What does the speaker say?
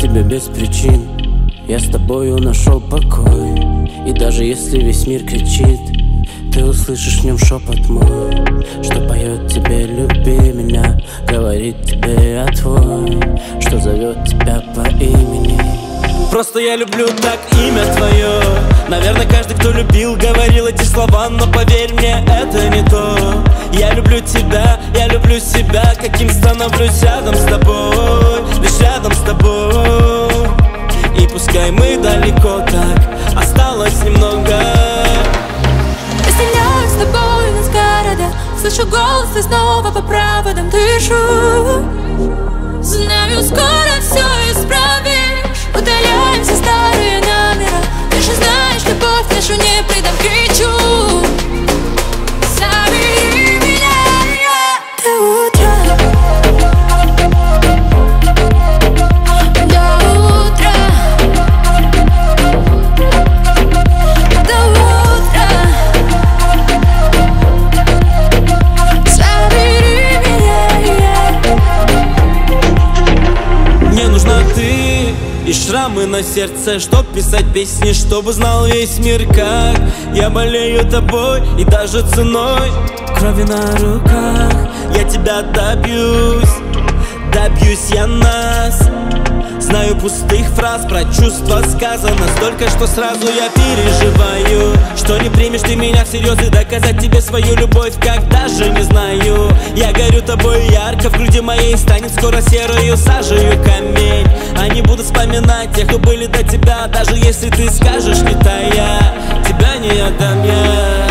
тебя без причин. Я с тобою нашел покой. И даже если весь мир кричит Ты услышишь в нем шепот мой Что поет тебе люби меня Говорит тебе я твой Что зовет тебя по имени. Просто я люблю так имя твое. Наверное, каждый, кто любил, говорил эти слова Но поверь мне, это не то. Я люблю тебя, я люблю себя Каким становлюсь рядом с тобой Пускай мы далеко так Осталось немного. Разделяю с тобой нас города Слышу голос и снова по проводам дышу. Знаю, скоро и шрамы на сердце Чтоб писать песни, чтобы знал весь мир как Я болею тобой и даже ценой. Крови на руках Я тебя добьюсь Добьюсь я нас. Знаю пустых фраз, про чувства сказано Столько, что сразу я переживаю Что не примешь ты меня всерьез И доказать тебе свою любовь, как даже не знаю. Я горю тобой ярко, в груди моей станет скоро серою сажею камень Они будут вспоминать тех, кто были до тебя Даже если ты скажешь, не тая Тебя не отдам я